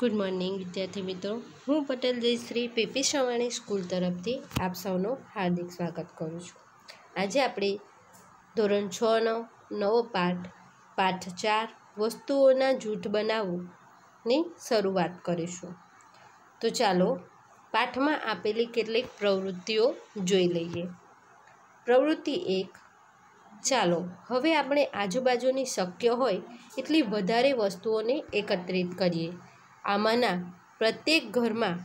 Good morning, વિદ્યાર્થી મિત્રો. હું પટેલ જયશ્રી પીપી સવાણી સ્કૂલ તરફથી આપ સૌનું હાર્દિક સ્વાગત કરું છું. આજે આપણે ધોરણ છ નો નવો પાઠ પાઠ ચાર, વસ્તુઓના જૂથ બનાવવુંની શરૂઆત કરીશું. તો ચાલો, પાઠમાં આપેલી કેટલીક પ્રવૃત્તિઓ જોઈ લઈએ. પ્રવૃત્તિ એક, ચાલો, હવે આપણે આજુબાજુની શક્ય હોય એટલી વધારે વસ્તુઓને એકત્રિત કરીએ. આમાંના પ્રત્યેક ઘરમાં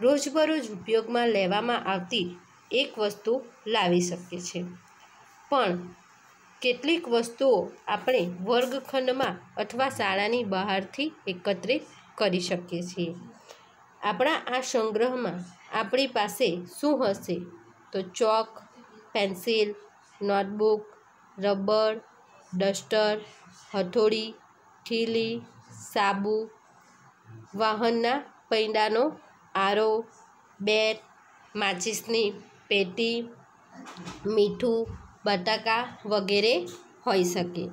રોજબરોજ ઉપયોગમાં લેવામાં આવતી એક વસ્તુ લાવી શકીએ છે. પણ કેટલીક વસ્તુઓ આપણે વર્ગખંડમાં અથવા શાળાની બહારથી એકત્રિત કરી શકીએ છીએ. આપણા આ સંગ્રહમાં આપણી પાસે શું હશે? તો chalk, pencil, notebook, rubber, duster, હથોડી ઠીલી સાબુ, વાહનના પૈડાનો આરો બેટ માચીસની પેટી, મીઠું, બટાકા વગેરે હોઈ શકે.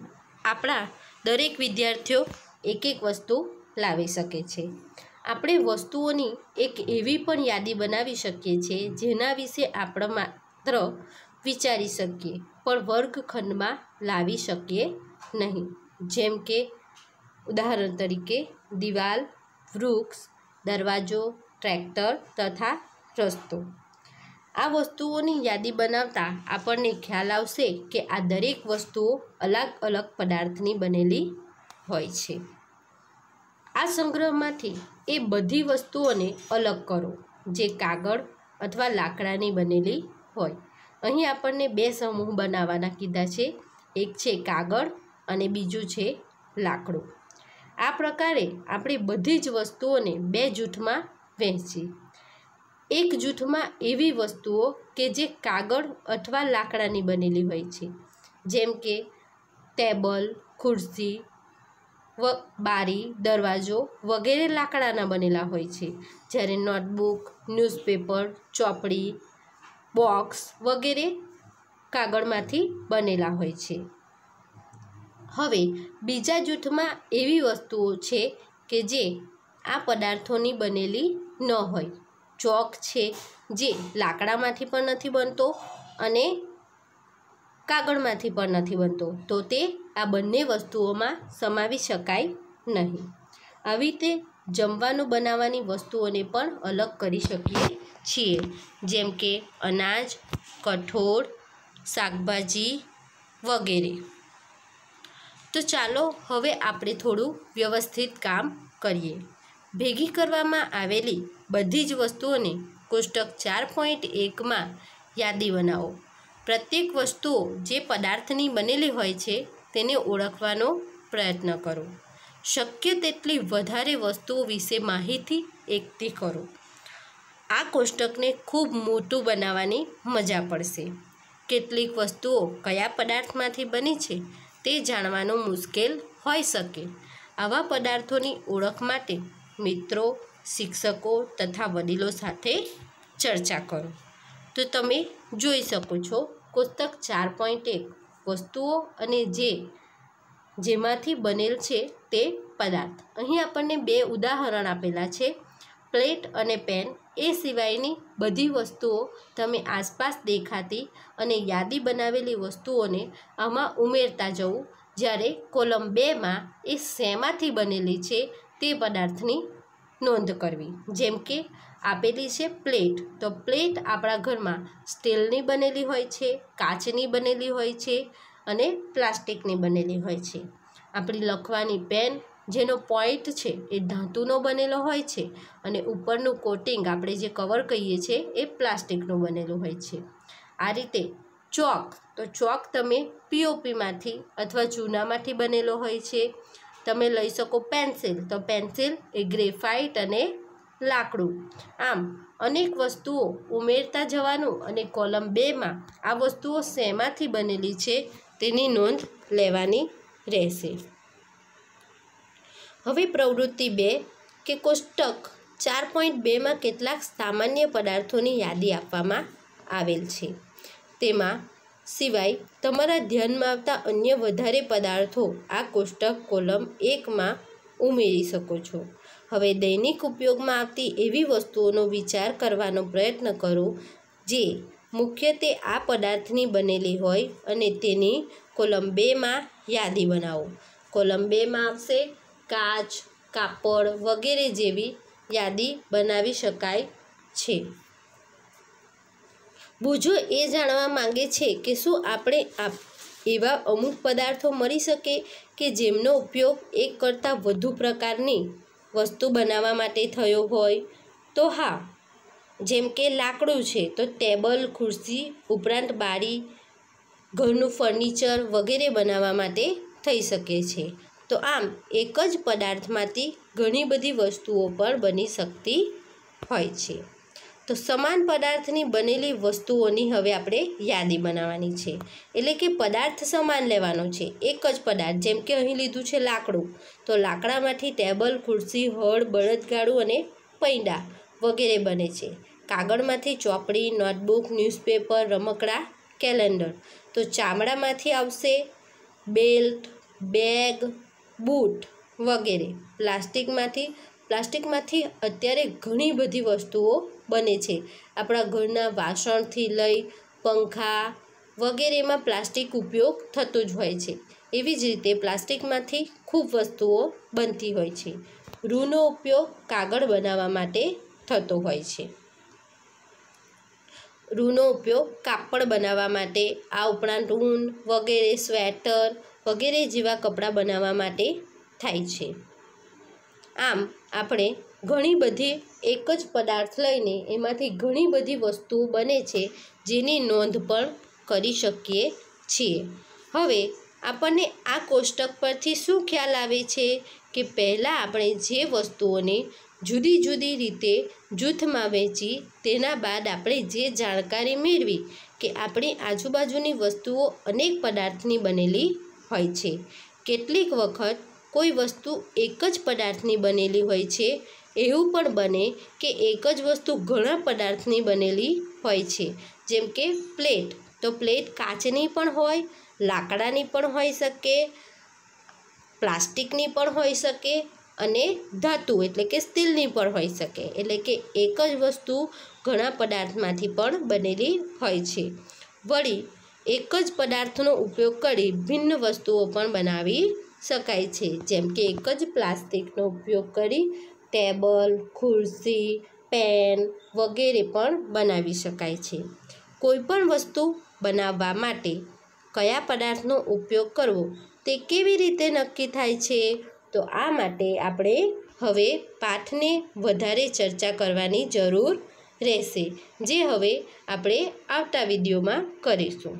આપણા દરેક વિદ્યાર્થીઓ એક એક વસ્તુ લાવી શકે છે. આપણે વસ્તુઓની એક એવી પણ યાદી બનાવી શકીએ છીએ જેના વિશે આપણે માત્ર વિચારી શકીએ, પણ વર્ગખંડમાં લાવી શકીએ નહીં. જેમ કે ઉદાહરણ તરીકે, દિવાલ, વૃક્ષ, દરવાજો, ટ્રેક્ટર તથા રસ્તો. આ વસ્તુઓની યાદી બનાવતા આપણને ખ્યાલ આવશે કે આ દરેક વસ્તુઓ અલગ અલગ પદાર્થની બનેલી હોય છે. આ સંગ્રહમાંથી એ બધી વસ્તુઓને અલગ કરો, જે કાગળ અથવા લાકડાની બનેલી હોય. અહીં આપણને બે સમૂહ બનાવવાના કીધા છે. એક છે કાગળ અને બીજું છે લાકડું. આ પ્રકારે આપણે બધી જ વસ્તુઓને બે જૂથમાં વહેંચી એક જૂથમાં એવી વસ્તુઓ કે જે કાગળ અથવા લાકડાની બનેલી હોય છે. જેમ કે ટેબલ, ખુરશી, વ, બારી, દરવાજો વગેરે લાકડાના બનેલા હોય છે. જ્યારે નોટબુક, ન્યૂઝપેપર, ચોપડી, બોક્સ વગેરે કાગળમાંથી બનેલા હોય છે. હવે બીજા જૂથમાં એવી વસ્તુઓ છે કે જે આ પદાર્થોની બનેલી ન હોય. ચોક છે જે લાકડામાંથી પણ નથી બનતો અને કાગળમાંથી પણ નથી બનતો. તો તે આ બંને વસ્તુઓમાં સમાવી શકાય નહીં. આવી રીતે જમવાનું બનાવવાની વસ્તુઓને પણ અલગ કરી શકીએ છીએ. જેમ કે અનાજ, કઠોળ, શાકભાજી વગેરે. તો ચાલો હવે આપણે થોડું વ્યવસ્થિત કામ કરીએ. ભેગી કરવામાં આવેલી બધી જ વસ્તુઓને કોષ્ટક ચાર પોઈન્ટ એકમાં યાદી બનાવો. પ્રત્યેક વસ્તુઓ જે પદાર્થની બનેલી હોય છે તેને ઓળખવાનો પ્રયત્ન કરો. શક્ય તેટલી વધારે વસ્તુઓ વિશે માહિતી એકઠી કરો. આ કોષ્ટકને ખૂબ મોટું બનાવવાની મજા પડશે. કેટલીક વસ્તુઓ કયા પદાર્થમાંથી બની છે તે જાણવાનું મુશ્કેલ હોઈ શકે. આવા પદાર્થોની ઓળખ માટે મિત્રો, શિક્ષકો તથા વડીલો સાથે ચર્ચા કરો. તો તમે જોઈ શકો છો, કોષ્ટક ચાર પોઈન્ટ એક, વસ્તુઓ અને જે જેમાંથી બનેલ છે તે પદાર્થ. અહીં આપણને બે ઉદાહરણ આપેલા છે. પ્લેટ અને પેન એ સિવાયની બધી વસ્તુઓ તમે આસપાસ દેખાતી અને યાદી બનાવેલી વસ્તુઓને આમાં ઉમેરતા જવું, જ્યારે કોલમ બેમાં એ શેમાંથી બનેલી છે તે પદાર્થની નોંધ કરવી. જેમ કે, આપેલી છે પ્લેટ. તો પ્લેટ આપણા ઘરમાં સ્ટીલની બનેલી હોય છે, કાચની બનેલી હોય છે અને પ્લાસ્ટિકની બનેલી હોય છે. આપણી લખવાની પેન જેનો પોઈન્ટ છે એ ધાતુનો બનેલો હોય છે અને ઉપરનું કોટિંગ આપણે જે કવર કહીએ છીએ એ પ્લાસ્ટિકનું બનેલું હોય છે. આ રીતે ચોક, તો ચોક તમે પીઓપીમાંથી અથવા ચૂનામાંથી બનેલો હોય છે. તમે લઈ શકો પેન્સિલ, તો પેન્સિલ એ ગ્રેફાઇટ અને લાકડું. આમ, અનેક વસ્તુઓ ઉમેરતા જવાનું અને કોલમ બેમાં આ વસ્તુઓ શેમાંથી બનેલી છે તેની નોંધ લેવાની રહેશે. હવે પ્રવૃત્તિ બે કે કોષ્ટક ચાર પોઈન્ટ બેમાં કેટલાક સામાન્ય પદાર્થોની યાદી આપવામાં આવેલ છે. તેમાં સિવાય તમારા ધ્યાનમાં આવતા અન્ય વધારે પદાર્થો આ કોષ્ટક કોલમ એકમાં ઉમેરી શકો છો. હવે દૈનિક ઉપયોગમાં આવતી એવી વસ્તુઓનો વિચાર કરવાનો પ્રયત્ન કરો જે મુખ્યત્વે આ પદાર્થની બનેલી હોય અને તેની કોલમ બેમાં યાદી બનાવો. કોલમ બેમાં આવશે કાચ, કાપડ વગેરે જેવી યાદી બનાવી શકાય છે. બુજો એ જાણવા માંગે છે કે શું આપણે આપ એવા અમુક પદાર્થો મળી શકે કે જેમનો ઉપયોગ એક કરતાં વધુ પ્રકારની વસ્તુ બનાવવા માટે થયો હોય? તો હા, જેમ કે લાકડું છે, તો ટેબલ, ખુરશી ઉપરાંત બારી, ઘરનું ફર્નિચર વગેરે બનાવવા માટે થઈ શકે છે. તો આમ, એક જ પદાર્થમાંથી ઘણી બધી વસ્તુઓ પણ બની શકતી હોય છે. તો સમાન પદાર્થની બનેલી વસ્તુઓની હવે આપણે યાદી બનાવવાની છે. એટલે કે પદાર્થ સમાન લેવાનો છે. એક જ પદાર્થ, જેમ કે અહીં લીધું છે લાકડું. તો લાકડામાંથી ટેબલ, ખુરશી હળ બળદગાડું અને પૈડા વગેરે બને છે. કાગળમાંથી ચોપડી, નોટબુક, ન્યૂઝપેપર, રમકડા, કેલેન્ડર. તો ચામડામાંથી આવશે બેલ્ટ, બેગ બૂટ વગેરે. પ્લાસ્ટિકમાંથી પ્લાસ્ટિકમાંથી અત્યારે ઘણી બધી વસ્તુઓ બને છે. આપણા ઘરના વાસણથી લઈ પંખા વગેરેમાં પ્લાસ્ટિક ઉપયોગ થતો જ હોય છે. એવી જ રીતે પ્લાસ્ટિકમાંથી ખૂબ વસ્તુઓ બનતી હોય છે. રૂનો ઉપયોગ કાગળ બનાવવા માટે થતો હોય છે. રૂનો ઉપયોગ કાપડ બનાવવા માટે, આ ઉપરાંત ઊન વગેરે, સ્વેટર વગેરે જેવા કપડાં બનાવવા માટે થાય છે. આમ, આપણે ઘણી બધી એક જ પદાર્થ લઈને એમાંથી ઘણી બધી વસ્તુઓ બને છે જેની નોંધ પણ કરી શકીએ છીએ. હવે, આપણને આ કોષ્ટક પરથી શું ખ્યાલ આવે છે કે પહેલાં આપણે જે વસ્તુઓને જુદી જુદી રીતે જૂથમાં વહેંચી, તેના બાદ આપણે જે જાણકારી મેળવી કે આપણી આજુબાજુની વસ્તુઓ અનેક પદાર્થની બનેલી હોય છે. કેટલીક વખત કોઈ વસ્તુ એક જ પદાર્થની બનેલી હોય છે, એવું પણ બને કે એક જ વસ્તુ ઘણા પદાર્થની બનેલી હોય છે. જેમ કે પ્લેટ. તો પ્લેટ કાચની પણ હોય, લાકડાની પણ હોઈ શકે, પ્લાસ્ટિકની પણ હોઈ શકે અને ધાતુ એટલે કે સ્ટીલની પણ હોઈ શકે. એટલે કે એક જ વસ્તુ ઘણા પદાર્થમાંથી પણ બનેલી હોય છે. વળી એક જ પદાર્થનો ઉપયોગ કરી ભિન્ન વસ્તુઓ પણ બનાવી શકાય છે. જેમ કે એક જ પ્લાસ્ટિકનો ઉપયોગ કરી ટેબલ, ખુરશી, પેન વગેરે પણ બનાવી શકાય છે. કોઈપણ વસ્તુ બનાવવા માટે કયા પદાર્થનો ઉપયોગ કરવો તે કેવી રીતે નક્કી થાય છે તો આ માટે આપણે હવે પાઠને વધારે ચર્ચા કરવાની જરૂર રહેશે, જે હવે આપણે આવતા વિડીયોમાં કરીશું.